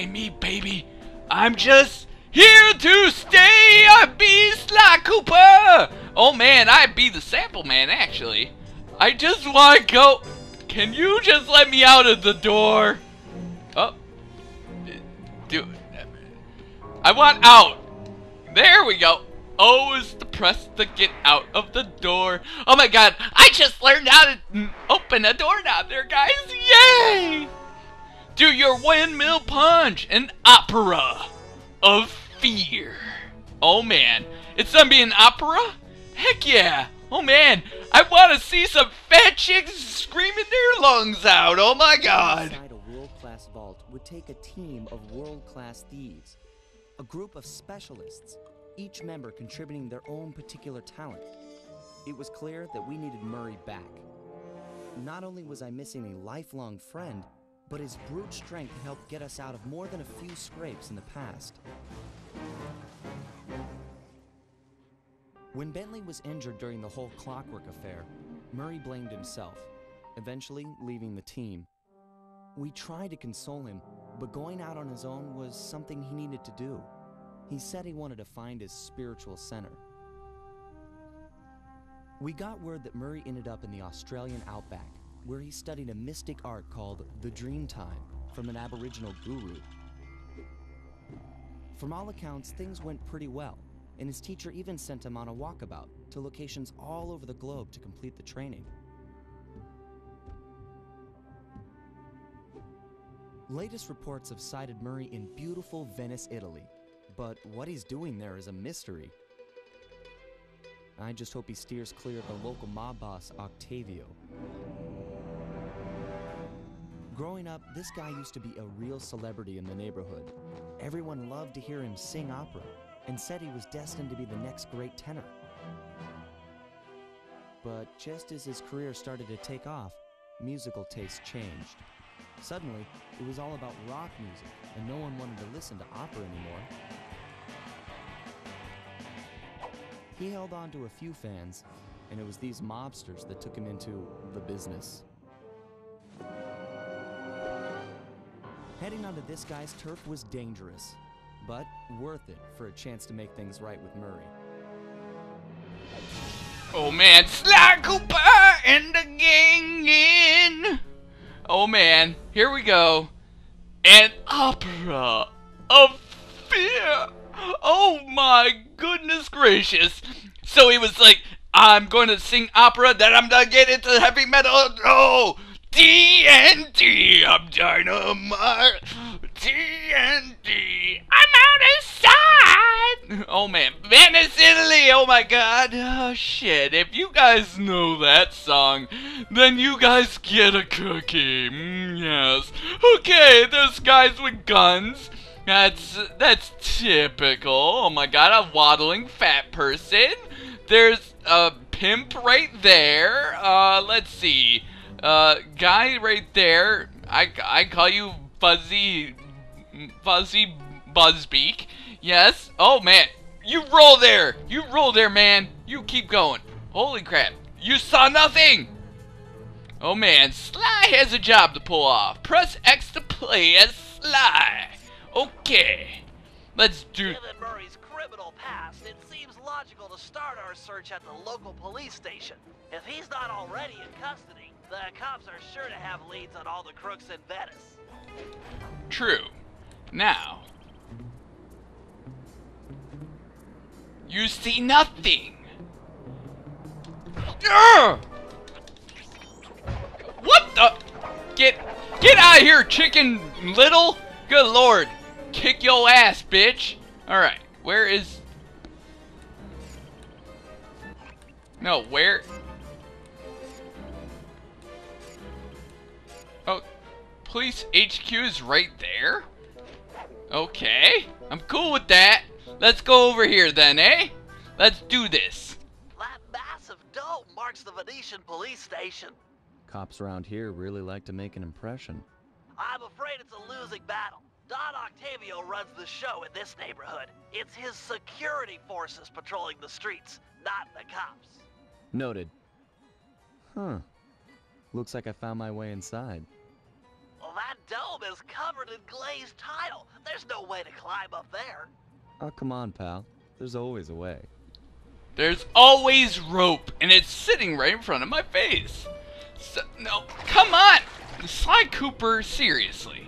me, baby. I'm just here to stay. I be Sly Cooper. Oh man, I be the sample man actually. I just want to go. Can you just let me out of the door? Oh, dude, I want out. There we go. O is to press to get out of the door. Oh my god, I just learned how to open a doorknob there, guys. Yay! Do your windmill punch, an opera of fear. Oh man, it's gonna be an opera? Heck yeah! Oh man, I want to see some fat chicks screaming their lungs out. Oh my god. Inside a world-class vault would take a team of world-class thieves, a group of specialists, each member contributing their own particular talent. It was clear that we needed Murray back. Not only was I missing a lifelong friend, but his brute strength helped get us out of more than a few scrapes in the past. When Bentley was injured during the whole clockwork affair, Murray blamed himself, eventually leaving the team. We tried to console him, but going out on his own was something he needed to do. He said he wanted to find his spiritual center. We got word that Murray ended up in the Australian outback, where he studied a mystic art called the Dreamtime from an Aboriginal guru. From all accounts, things went pretty well, and his teacher even sent him on a walkabout to locations all over the globe to complete the training. Latest reports have cited Murray in beautiful Venice, Italy, but what he's doing there is a mystery. I just hope he steers clear of the local mob boss, Octavio. Growing up, this guy used to be a real celebrity in the neighborhood. Everyone loved to hear him sing opera and said he was destined to be the next great tenor. But just as his career started to take off, musical tastes changed. Suddenly, it was all about rock music, and no one wanted to listen to opera anymore. He held on to a few fans, and it was these mobsters that took him into the business. Heading onto this guy's turf was dangerous, but worth it for a chance to make things right with Murray. Oh man, Sly Cooper and the gang in. Oh man, here we go. An opera of fear. Oh my goodness gracious. So he was like, I'm going to sing opera, then I'm gonna get into heavy metal. Oh, TNT, I'm dynamite. TNT, I'm outside. Oh man, Venice, Italy. Oh my god. Oh shit. If you guys know that song, then you guys get a cookie. Mm, yes. Okay, those guys with guns. That's that's typical. Oh my god, a waddling fat person. There's a pimp right there. Uh, let's see. Uh, guy right there. I, I call you Fuzzy, Fuzzy Buzzbeak. Yes. Oh man, you roll there. You roll there, man. You keep going. Holy crap. You saw nothing. Oh man, Sly has a job to pull off. Press X to play as Sly. Okay. Let's do... Given Murray's criminal past, it seems logical to start our search at the local police station. If he's not already in custody, the cops are sure to have leads on all the crooks in Venice. True. Now... You see nothing. Urgh! What the? Get, get out of here, chicken little. Good lord. Kick your ass, bitch. Alright, where is... No, where... police HQ is right there? Okay, I'm cool with that. Let's go over here then, eh? Let's do this. That massive dome marks the Venetian police station. Cops around here really like to make an impression. I'm afraid it's a losing battle. Don Octavio runs the show in this neighborhood. It's his security forces patrolling the streets, not the cops. Noted. Huh. Looks like I found my way inside. That dome is covered in glazed tile. There's no way to climb up there. Oh, come on, pal. There's always a way. There's always rope, and it's sitting right in front of my face. So, no, come on! Sly Cooper, seriously.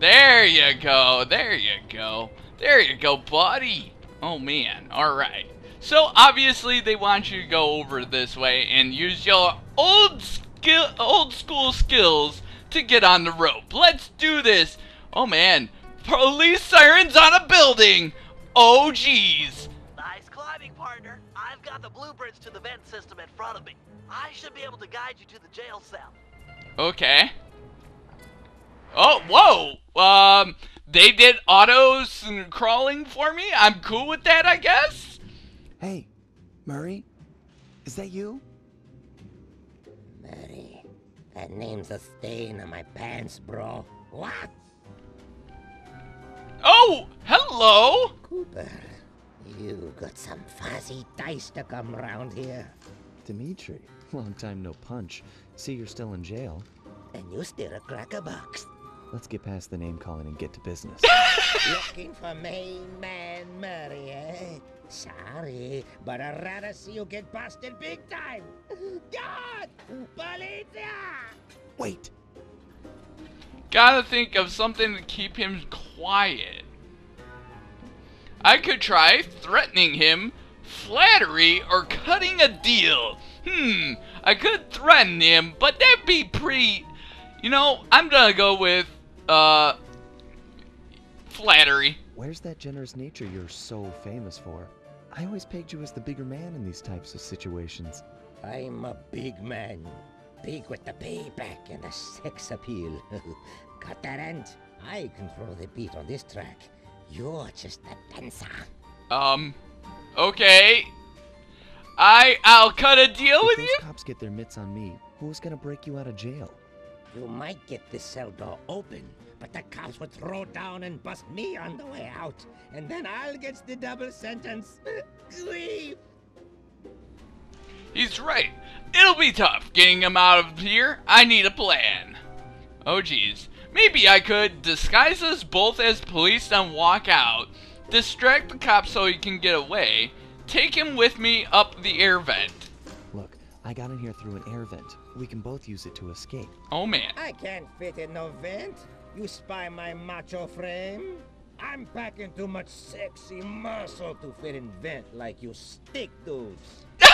There you go, there you go. There you go, buddy. Oh man, alright. So obviously they want you to go over this way and use your old skill old school skills to get on the rope. Let's do this. Oh man, police sirens on a building. Oh geez. Nice climbing, partner. I've got the blueprints to the vent system in front of me. I should be able to guide you to the jail cell. Okay. Oh, whoa. Um, they did autos and crawling for me. I'm cool with that, I guess. Hey, Murray? Is that you? Murray, that name's a stain on my pants, bro. What? Oh, hello. Cooper, you got some fuzzy dice to come round here. Dimitri. Long time no punch. See, you're still in jail. And you still a cracker box. Let's get past the name calling and get to business. Looking for main man Murray, eh? Sorry, but I'd rather see you get busted big time. God! Policia! Wait! Gotta think of something to keep him quiet. I could try threatening him, flattery, or cutting a deal. Hmm, I could threaten him, but that'd be pretty... You know, I'm gonna go with, uh... Flattery. Where's that generous nature you're so famous for? I always pegged you as the bigger man in these types of situations. I'm a big man. Big with the payback and the sex appeal. Got that end? I control the beat on this track. You're just a dancer. Um, okay. I, I'll cut a deal If with those you. cops get their mitts on me, who's gonna break you out of jail? You might get this cell door open, but the cops would throw down and bust me on the way out. And then I'll get the double sentence. Grief! He's right. It'll be tough getting him out of here. I need a plan. Oh geez. Maybe I could disguise us both as police and walk out, distract the cop so he can get away, take him with me up the air vent. Look, I got in here through an air vent. We can both use it to escape. Oh man. I can't fit in no vent. You spy my macho frame? I'm packing too much sexy muscle to fit in vent like you stick dudes.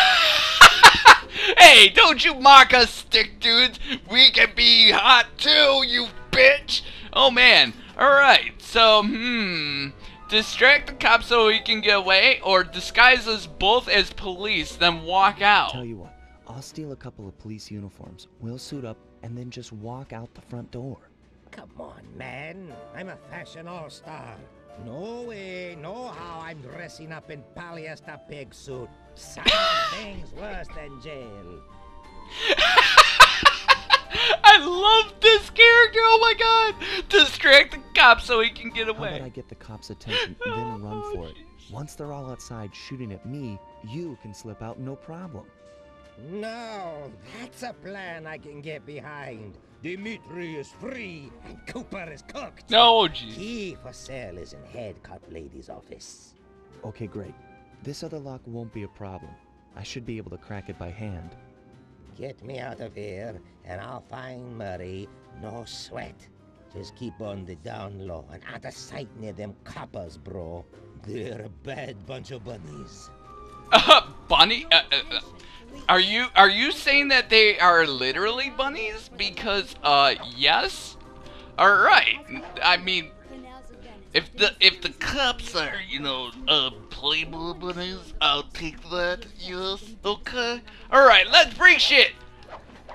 Hey, don't you mock us, stick dudes. We can be hot too, you bitch. Oh man. Alright, so, hmm. Distract the cop so he can get away, or disguise us both as police, then walk out. Tell you what, I'll steal a couple of police uniforms. We'll suit up and then just walk out the front door. Come on, man. I'm a fashion all-star. No way, no how I'm dressing up in polyester pig suit. Something's worse than jail. I love this character. Oh my god! Distract the cop so he can get How about I get the cops' attention, then run oh, for it? Once they're all outside shooting at me, you can slip out no problem. No, that's a plan I can get behind. Dimitri is free and Cooper is cooked. No, oh, jeez. Key for sale is in head cop lady's office. Okay, great. This other lock won't be a problem. I should be able to crack it by hand. Get me out of here, and I'll find Murray. No sweat. Just keep on the down low and out of sight near them coppers, bro. They're a bad bunch of bunnies. Uh, bunny? Uh, uh, uh, are you are you saying that they are literally bunnies? Because uh, yes. All right. I mean, if the if the cops are you know uh Playboy bunnies, I'll take that. Yes. Okay. All right. Let's break shit.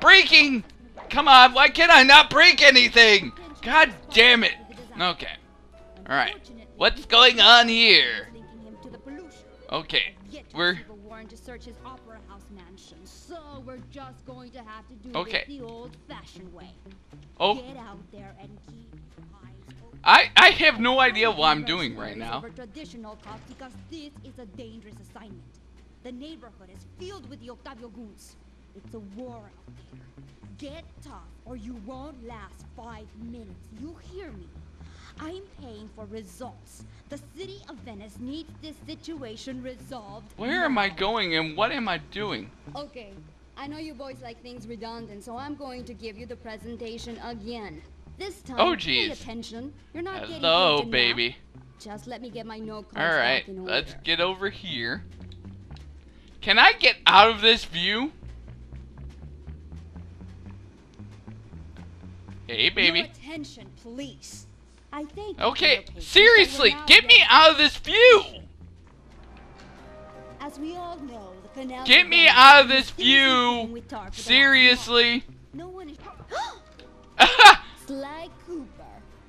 Breaking. Come on. Why can't I not break anything? God damn it. Okay. All right. What's going on here? Okay. We're a warrant to search his opera house mansion, so we're just going to have to do Okay. this the old-fashioned way. oh. Get out there and keep eyes open. I I have no idea what I'm doing right now. Traditional cops because this is a dangerous assignment. The neighborhood is filled with the Octavio goons. It's a war out there. Get tough, or you won't last five minutes. You hear me? I'm paying for results. The city of Venice needs this situation resolved. Where am I going and what am I doing? Okay, I know you boys like things redundant, so I'm going to give you the presentation again. This time, Oh, pay attention. You're not getting Hello, enough. baby. Just let me get my note cards Alright, back in order. let's get over here. Can I get out of this view? Hey, Your baby. attention, please. I for Okay, your patience, but seriously, get me out of this view! As we all know, the canal Get me out of this view! with tar for the last Seriously? No one is. Sly Cooper.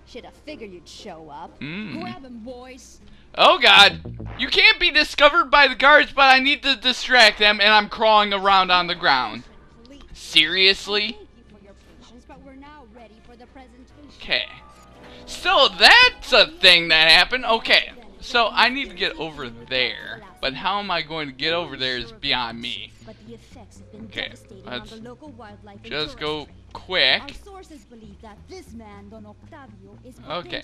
Should have figured you'd show up. Mm. Grab him, boys. Oh god. You can't be discovered by the guards, but I need to distract them and I'm crawling around on the ground. Seriously? Thank you for your patience, but we're now ready for the presentation. Okay. So that's a thing that happened. Okay. So I need to get over there. But how am I going to get over there is beyond me. Okay, let's Just go quick. Is Okay.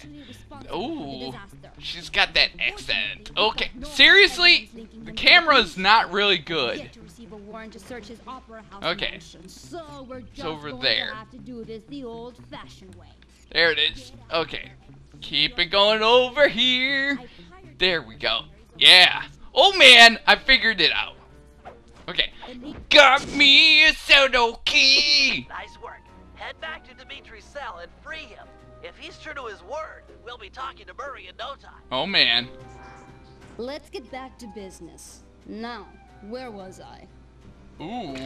Ooh. She's got that accent. Okay. Seriously? The camera's not really good. Okay. just over there. To have to do this the old-fashioned way. There it is. Okay. Keep it going over here. There we go. Yeah. Oh man, I figured it out. Okay. Got me a soda key. Nice work. Head back to Dimitri's cell and free him. If he's true to his word, we'll be talking to Murray in no time. Oh man. Let's get back to business. Now, where was I? Ooh.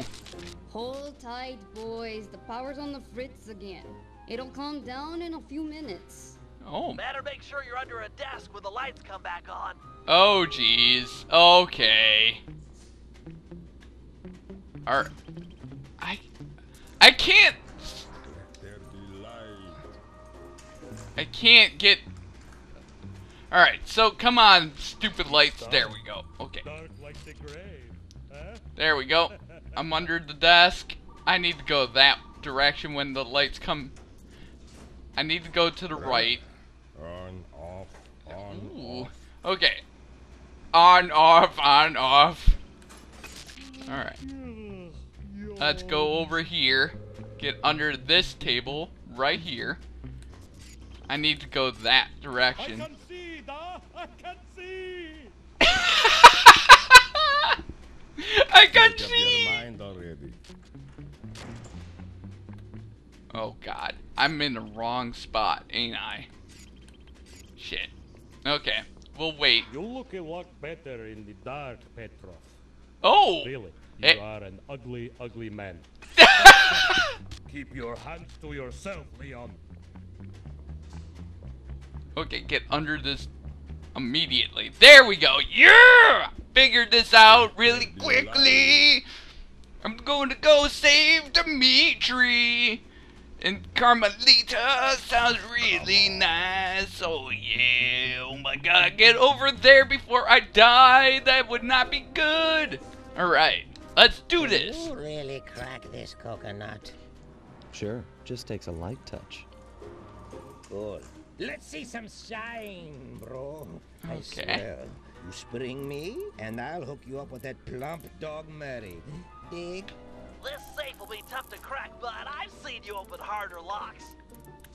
Hold tight, boys. The power's on the fritz again. It'll calm down in a few minutes. Oh. Better make sure you're under a desk when the lights come back on. Oh jeez. Okay. Are I I can't I can't get Alright, so come on, stupid lights. There we go. Okay. Dark like the grave, huh? There we go. I'm under the desk. I need to go that direction when the lights come. I need to go to the right. On, off, on, Ooh. Okay. On, off, on, off. Alright. Let's go over here. Get under this table right here. I need to go that direction. I can see, da. I can see. I can Make up see. your mind already. Oh god, I'm in the wrong spot, ain't I? Shit. Okay, we'll wait. You look a lot better in the dark, Petrov. Oh! Really, you Eh. are an ugly, ugly man. Keep your hands to yourself, Leon. Okay, get under this immediately. There we go. Yeah! Figured this out really quickly. I'm going to go save Dimitri. And Carmelita sounds really nice. Oh yeah. Oh my god. Get over there before I die. That would not be good. Alright. Let's do this. You really crack this coconut. Sure, just takes a light touch. Good. Let's see some shine, bro. I Okay. swear. You spring me, and I'll hook you up with that plump dog Murray. Dig? This safe will be tough to crack, but I've seen you open harder locks.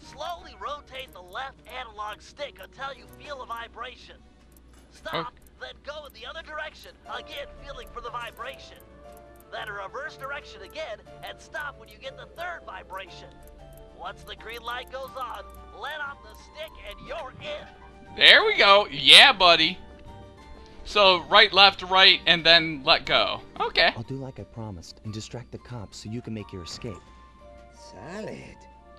Slowly rotate the left analog stick until you feel a vibration. Stop, then go in the other direction, again feeling for the vibration. Then a reverse direction again, and stop when you get the third vibration. Once the green light goes on, let off the stick and you're in. There we go. Yeah, buddy. So, right, left, right, and then let go. Okay. I'll do like I promised and distract the cops so you can make your escape. Solid.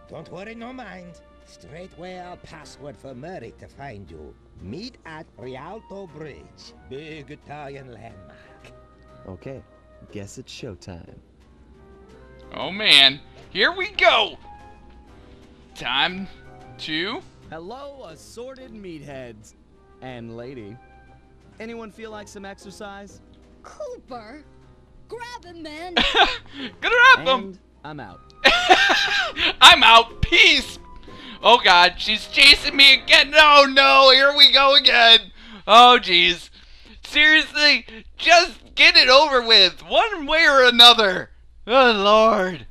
Don't worry, no mind. Straightway our password for Murray to find you. Meet at Rialto Bridge. Big Italian landmark. Okay, guess it's showtime. Oh man, here we go. Time to. Hello, assorted meatheads. And lady. Anyone feel like some exercise? Cooper, grab him, man. Grab him. I'm out. I'm out. Peace. Oh god, she's chasing me again. No, no, here we go again. Oh jeez. Seriously, just get it over with, one way or another. Good lord.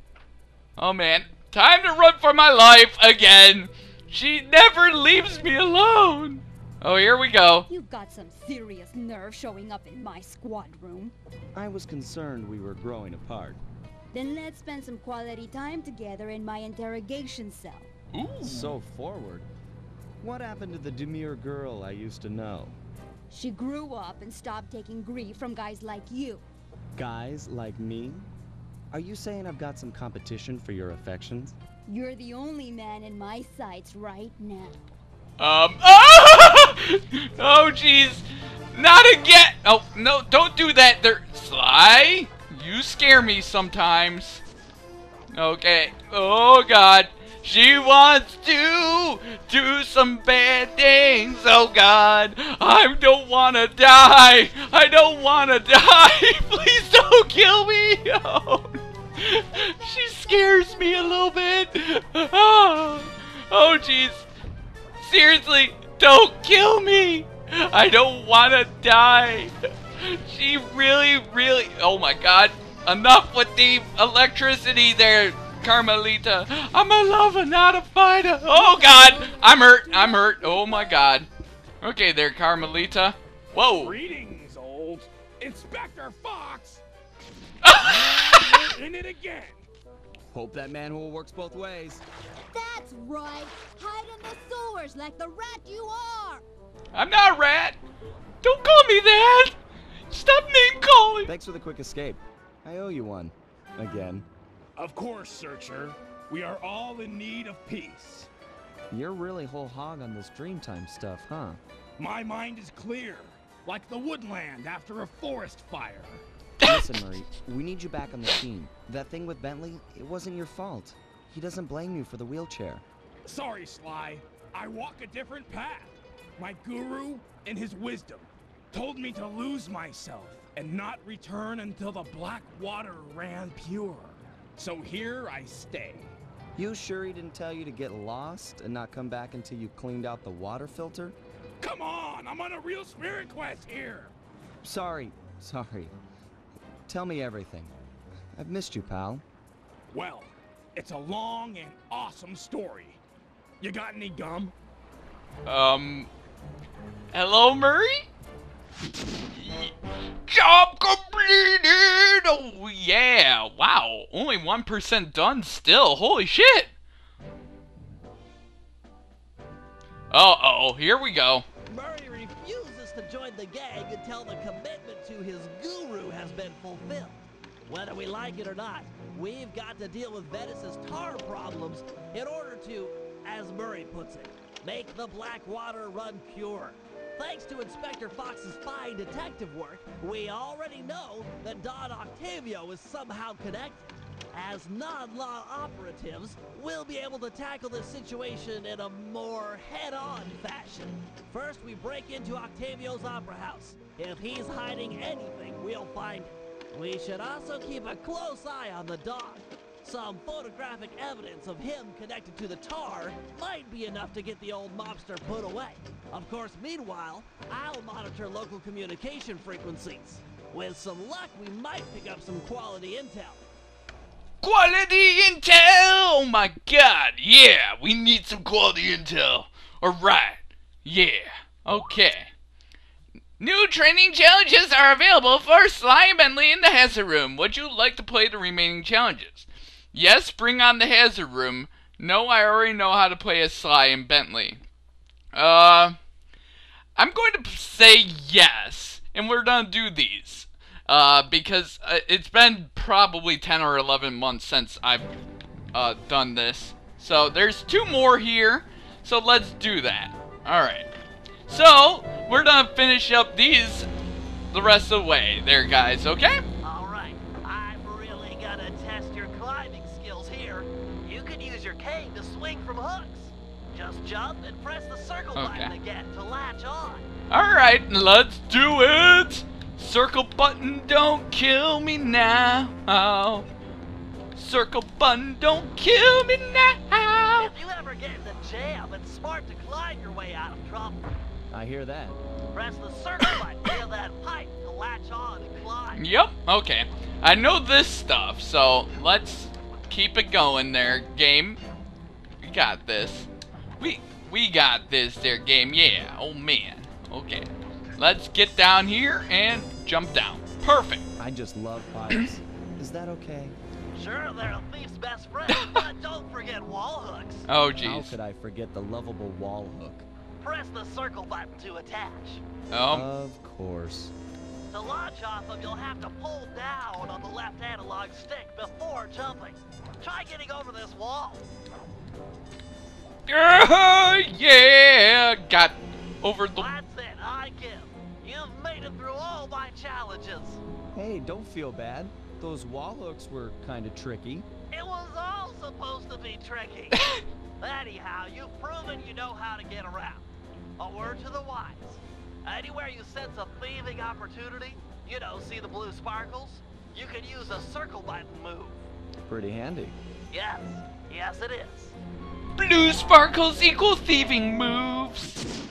Oh man, time to run for my life again. She never leaves me alone. Oh, here we go. You've got some serious nerve showing up in my squad room. I was concerned we were growing apart. Then let's spend some quality time together in my interrogation cell. Ooh. So forward. What happened to the demure girl I used to know? She grew up and stopped taking grief from guys like you. Guys like me? Are you saying I've got some competition for your affections? You're the only man in my sights right now. Um. Ah! Oh, jeez. Not again. Oh, no, don't do that. There, Sly. You scare me sometimes. Okay. Oh, God. She wants to do some bad things. Oh, God. I don't want to die. I don't want to die. Please don't kill me. Oh. She scares me a little bit. Oh, oh, jeez. Seriously, don't kill me! I don't want to die! She really, really... Oh my god. Enough with the electricity there, Carmelita. I'm a lover, not a fighter. Oh god! I'm hurt, I'm hurt. Oh my god. Okay there, Carmelita. Whoa. Greetings, old Inspector Fox. in it again. Hope that manhole works both ways. That's right. Hide in the sewers like the rat you are. I'm not a rat. Don't call me that. Stop name calling. Thanks for the quick escape. I owe you one. Again. Of course, Searcher. We are all in need of peace. You're really whole hog on this Dreamtime stuff, huh? My mind is clear, like the woodland after a forest fire. Listen, Murray, we need you back on the team. That thing with Bentley, it wasn't your fault. He doesn't blame you for the wheelchair. Sorry, Sly. I walk a different path. My guru, and his wisdom, told me to lose myself and not return until the black water ran pure. So here I stay. You sure he didn't tell you to get lost and not come back until you cleaned out the water filter? Come on, I'm on a real spirit quest here. Sorry, sorry. Tell me everything. I've missed you, pal. Well, it's a long and awesome story. You got any gum? Um. Hello, Murray? Job completed! Oh, yeah. Wow. Only 1% done still. Holy shit. Uh-oh. Here we go. Murray refuses to join the gang until the commitment to his guru has been fulfilled. Whether we like it or not, we've got to deal with Venice's tar problems in order to, as Murray puts it, make the black water run pure. Thanks to Inspector Fox's fine detective work, we already know that Don Octavio is somehow connected. As non-law operatives, we'll be able to tackle this situation in a more head-on fashion. First, we break into Octavio's opera house. If he's hiding anything, we'll find it. We should also keep a close eye on the dog. Some photographic evidence of him connected to the tar might be enough to get the old mobster put away. Of course, meanwhile, I'll monitor local communication frequencies. With some luck, we might pick up some quality intel. Quality intel! Oh my god, yeah, we need some quality intel. Alright, yeah, okay. New training challenges are available for Slime and Bentley in the Hazard Room. Would you like to play the remaining challenges? Yes, bring on the Hazard Room. No, I already know how to play as Sly and Bentley. Uh, I'm going to say yes, and we're gonna do these. Uh, because uh, it's been probably 10 or 11 months since I've uh, done this. So there's two more here, so let's do that. Alright. So, we're gonna finish up these the rest of the way there, guys, okay? Alright, I'm really gonna test your climbing skills here. You can use your cane to swing from hooks. Just jump and press the circle Okay. button again to latch on. Alright, let's do it! Circle button, don't kill me now. Oh. circle button. Don't kill me now. If you ever get in a jam, it's smart to climb your way out of trouble. I hear that. Press the circle button near that pipe to latch on and climb. Yep, okay. I know this stuff, so let's keep it going there, game. We got this. We we got this there, game. Yeah, oh man. Okay. Let's get down here and jump down. Perfect. I just love pipes. Is that okay? Sure, they're a thief's best friend, but don't forget wall hooks. Oh How could I forget the lovable wall hook? Press the circle button to attach. Um Of course. To launch off them, you'll have to pull down on the left analog stick before jumping. Try getting over this wall. uh, yeah, got over the That's it, I give. You've made it through all my challenges. Hey, don't feel bad. Those wall hooks were kind of tricky. It was all supposed to be tricky. Anyhow, you've proven you know how to get around. A word to the wise. Anywhere you sense a thieving opportunity, you know, see the blue sparkles? You can use a circle button move. Pretty handy. Yes, yes it is. blue sparkles equal thieving moves.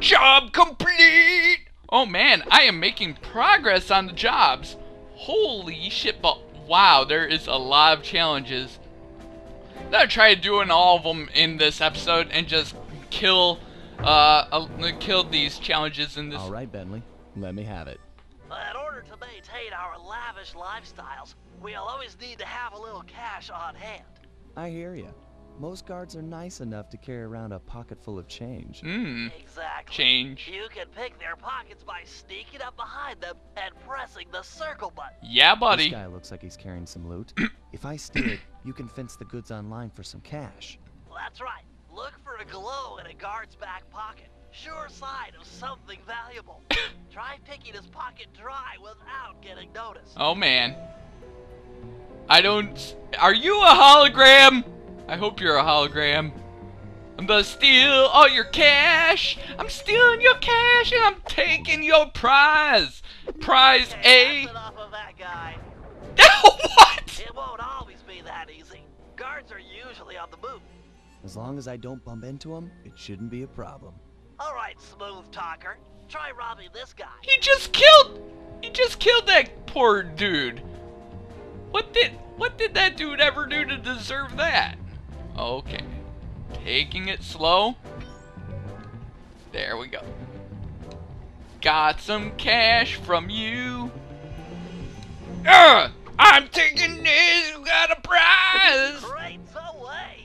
Job complete. Oh man, I am making progress on the jobs. Holy shit, but wow, there is a lot of challenges. I'm gonna try doing all of them in this episode and just kill, uh, uh, kill these challenges in this. All right, Bentley. Let me have it. In order to maintain our lavish lifestyles, we'll always need to have a little cash on hand. I hear you. Most guards are nice enough to carry around a pocket full of change. Mmm, Exactly. change. You can pick their pockets by sneaking up behind them and pressing the circle button. Yeah, buddy. This guy looks like he's carrying some loot. if I steal it, you can fence the goods online for some cash. That's right. Look for a glow in a guard's back pocket. Sure sign of something valuable. Try picking his pocket dry without getting noticed. Oh man. I don't. Are you a hologram? I hope you're a hologram. I'm gonna steal all your cash. I'm stealing your cash and I'm taking your prize. Prize Hey, A. enough of that guy. what? It won't always be that easy. Guards are usually on the move. As long as I don't bump into him, it shouldn't be a problem. All right, smooth talker. Try robbing this guy. He just killed. He just killed that poor dude. What did what did that dude ever do to deserve that? Okay. Taking it slow. There we go. Got some cash from you. Ugh! I'm taking this. You got a prize. Crates away.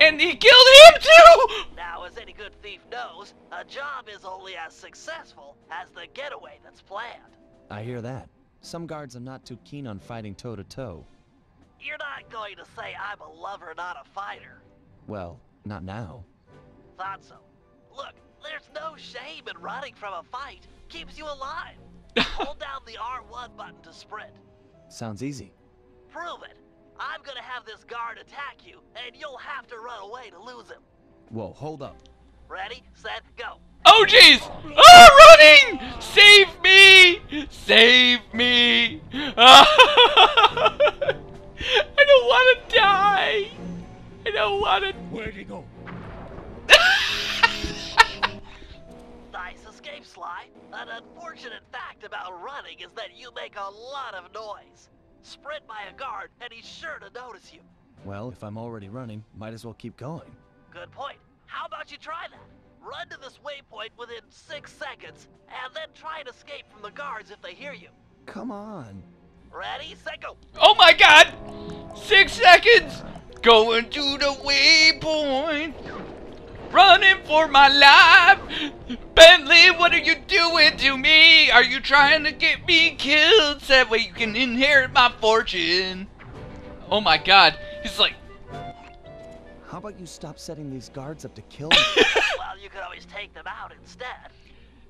And he killed him too. Now, as any good thief knows, a job is only as successful as the getaway that's planned. I hear that. Some guards are not too keen on fighting toe to toe. You're not going to say I'm a lover, not a fighter. Well, not now. Thought so. Look, there's no shame in running from a fight. Keeps you alive. Hold down the R1 button to sprint. Sounds easy. Prove it. I'm gonna have this guard attack you, and you'll have to run away to lose him. Whoa, hold up. Ready, set, go. Oh jeez! Oh, running! Save me! Save me! Ah. I don't want to die. I don't want to. Where'd he go? Nice escape, Sly. An unfortunate fact about running is that you make a lot of noise. Sprint by a guard, and he's sure to notice you. Well, if I'm already running, might as well keep going. Good point. How about you try that? Run to this waypoint within six seconds, and then try and escape from the guards if they hear you. Come on. Ready, set, go. Oh my God! Six seconds. Going to the waypoint. Running for my life. Bentley, what are you doing to me? Are you trying to get me killed so that way you can inherit my fortune? Oh my God! He's like, How about you stop setting these guards up to kill me? Well, you could always take them out instead.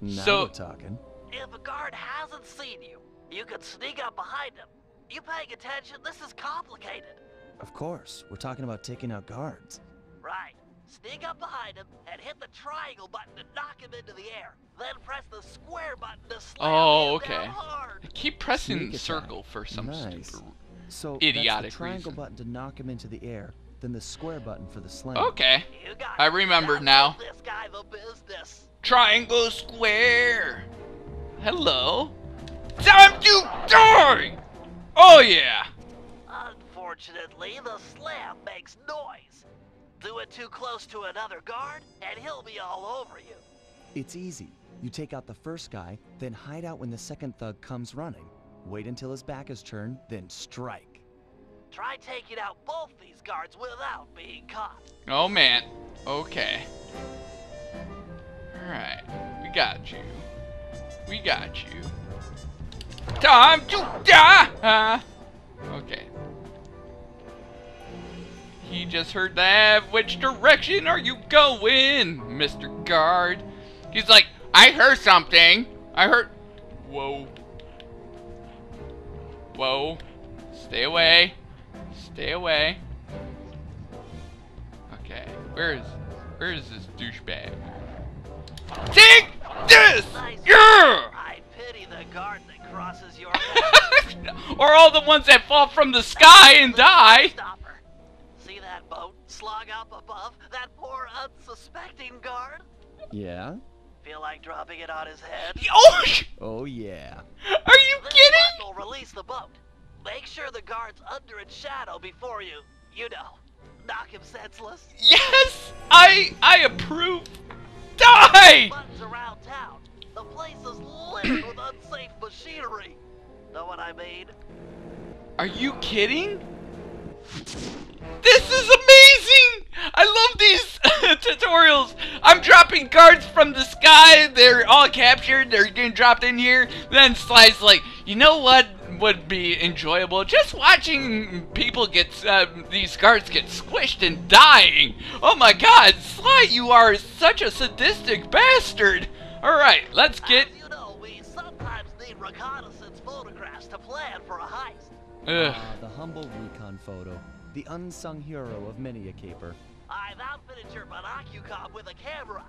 now So- we're talking. If a guard hasn't seen you, you could sneak up behind him. You paying attention? This is complicated. Of course, we're talking about taking out guards. Right. Sneak up behind him and hit the triangle button to knock him into the air. Then press the square button to slam Oh, him okay. down hard. keep pressing Sneak attack. circle for some Nice. stupid. So idiotic that's the triangle reason. button to knock him into the air, then the square button for the slam. Okay. You got I remember Now now. This guy the business. Triangle square. Hello. Time to die. Oh yeah. Unfortunately, the slam makes noise. Do it too close to another guard, and he'll be all over you. It's easy. You take out the first guy, then hide out when the second thug comes running. Wait until his back is turned, then strike. Try taking out both these guards without being caught. Oh man. Okay. Alright. We got you. We got you. Time to die! Okay. He just heard that. Which direction are you going, Mr. Guard? He's like, I heard something. I heard. Whoa. Whoa. Stay away. Stay away. Okay. Where is where is this douchebag? Take this! Nice. Yeah! I pity the guard that crosses your or all the ones that fall from the sky and die. Stopper. See that boat slung up above? That poor unsuspecting guard? Yeah? Feel like dropping it on his head? Oh, Oh yeah. are you This kidding? button will release the boat. Make sure the guard's under its shadow before you, you know, knock him senseless. Yes, I I approve. Die! Buttons around town. The place is littered with unsafe machinery. Know what I mean? Are you kidding? This is amazing! I love these tutorials. I'm dropping cards from the sky. They're all captured. They're getting dropped in here. Then Sly's like, you know what would be enjoyable? Just watching people get uh, these cards get squished and dying. Oh my God, Sly, you are such a sadistic bastard. All right, let's get. As you know, we sometimes need reconnaissance photographs to plan for a heist. Ugh. Ah, the humble recon photo. The unsung hero of many a caper. I've outfitted your binocucom with a camera.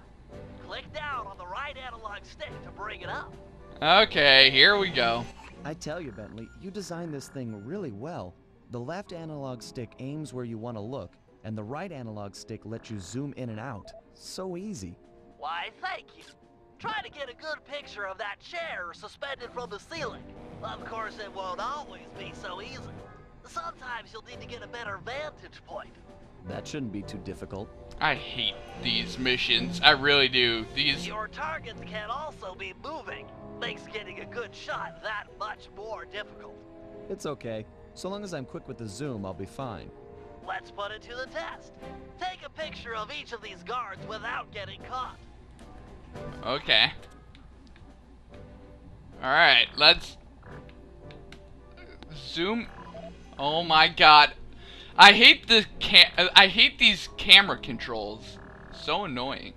Click down on the right analog stick to bring it up. Okay, here we go. I tell you, Bentley, you designed this thing really well. The left analog stick aims where you want to look, and the right analog stick lets you zoom in and out. So easy. Why, thank you. Try to get a good picture of that chair suspended from the ceiling. Of course, it won't always be so easy. Sometimes you'll need to get a better vantage point. That shouldn't be too difficult. I hate these missions. I really do. These. Your targets can also be moving. Makes getting a good shot that much more difficult. It's okay. So long as I'm quick with the zoom, I'll be fine. Let's put it to the test. Take a picture of each of these guards without getting caught. Okay. Alright, let's zoom. Oh my god. I hate the cam I hate these camera controls. So annoying.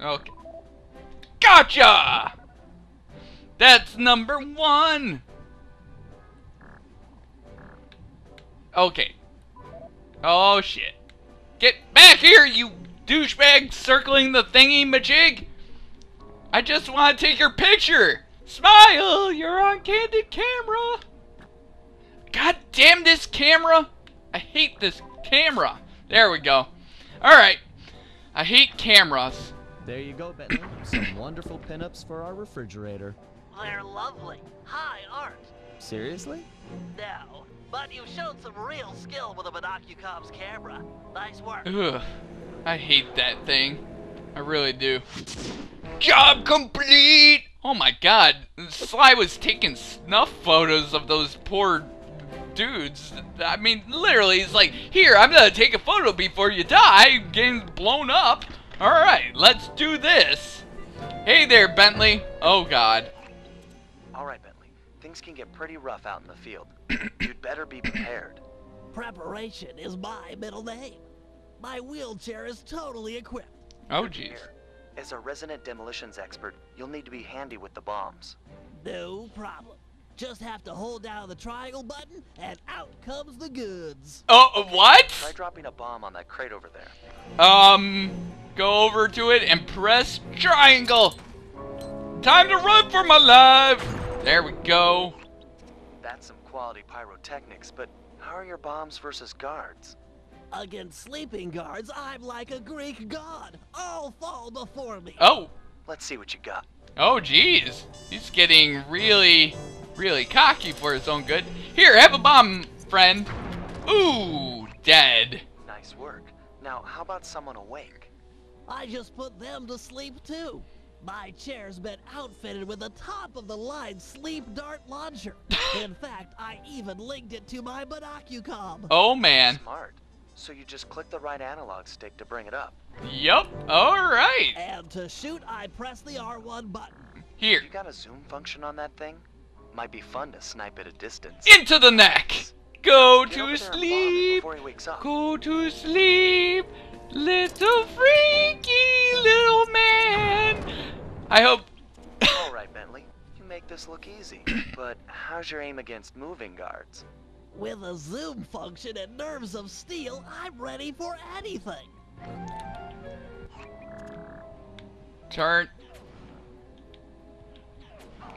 Okay. Gotcha! That's number one! Okay. Oh shit. Get back here, you douchebag circling the thingy majig! I just want to take your picture! Smile! You're on candid camera! God damn this camera! I hate this camera! There we go. Alright. I hate cameras. There you go, Bentley. Some wonderful pinups for our refrigerator. They're lovely. High art. Seriously? No, but you showed some real skill with a Binocucom's camera. Nice work. Ugh. I hate that thing. I really do. Job complete! Oh my god. Sly was taking snuff photos of those poor dudes. I mean, literally, he's like, here, I'm gonna take a photo before you die, getting blown up. Alright, let's do this. Hey there, Bentley. Oh god. Alright, Bentley. Things can get pretty rough out in the field. You'd better be prepared. Preparation is my middle name. My wheelchair is totally equipped. Oh jeez. Hear. As a resident demolitions expert, you'll need to be handy with the bombs. No problem. Just have to hold down the triangle button, and out comes the goods. Oh, what? Try dropping a bomb on that crate over there. Um, go over to it and press triangle. Time to run for my life! There we go. That's some quality pyrotechnics, but how are your bombs versus guards? Against sleeping guards, I'm like a Greek god. All fall before me. Oh. Let's see what you got. Oh, jeez. He's getting really, really cocky for his own good. Here, have a bomb, friend. Ooh, dead. Nice work. Now, how about someone awake? I just put them to sleep too. My chair's been outfitted with a top-of-the-line sleep dart launcher. In fact, I even linked it to my binocucom. Oh, man. Smart. So you just click the right analog stick to bring it up. Yup. Alright. And to shoot, I press the R1 button. Here. You got a zoom function on that thing? Might be fun to snipe at a distance. Into the neck. Go Get to over there and bomb him sleep. Before he wakes up. Go to sleep. Little freaky little man. I hope. All right, Bentley. You make this look easy. but how's your aim against moving guards? With a zoom function and nerves of steel, I'm ready for anything. Turn.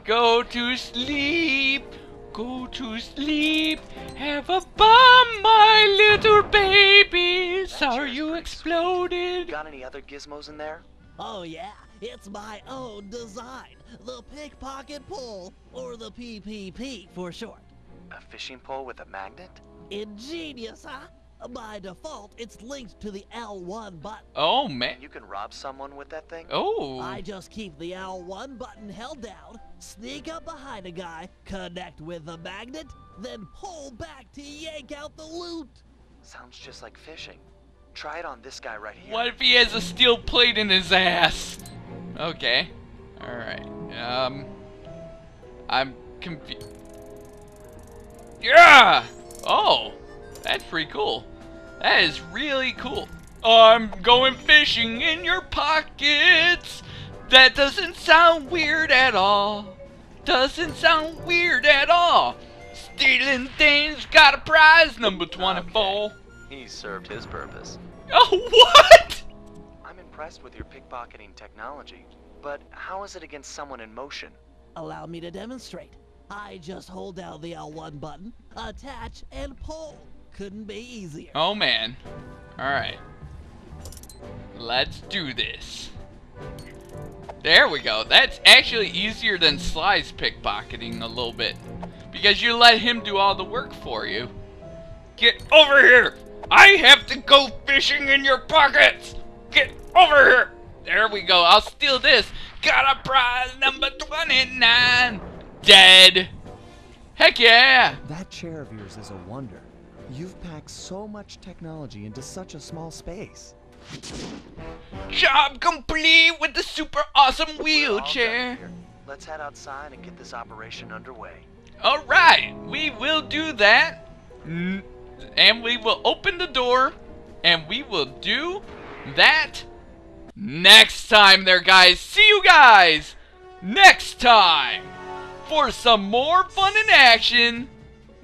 Go to sleep. Go to sleep. Have a bomb, my little babies. That Are you pretty sweet. exploded? Got any other gizmos in there? Oh yeah, it's my own design. The pickpocket pole, or the PPP for short. A fishing pole with a magnet? Ingenious, huh? By default, it's linked to the L1 button. Oh man. You can rob someone with that thing? Oh. I just keep the L1 button held down, sneak up behind a guy, connect with the magnet, then pull back to yank out the loot. Sounds just like fishing. Try it on this guy right here. What if he has a steel plate in his ass? Okay. Alright. Um. I'm confused. Yeah! Oh! That's pretty cool. That is really cool. I'm going fishing in your pockets. That doesn't sound weird at all. Doesn't sound weird at all. Stealing things, got a prize, number 24. He served his purpose. Oh, what? I'm impressed with your pickpocketing technology, but how is it against someone in motion? Allow me to demonstrate. I just hold down the L1 button, attach, and pull. Couldn't be easier. Oh man. Alright. Let's do this. There we go. That's actually easier than Sly's pickpocketing a little bit. Because you let him do all the work for you. Get over here! I have to go fishing in your pockets! Get over here! There we go. I'll steal this. Got a prize number 29! Dead! Heck yeah! That chair of yours is a wonder. You've packed so much technology into such a small space. Job complete with the super awesome We're all done wheelchair. Let's head outside and get this operation underway. Alright, we will do that. Mm, and we will open the door. And we will do that next time there, guys. See you guys next time for some more fun and action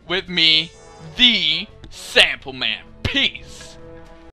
with me, the Sample Man. Peace.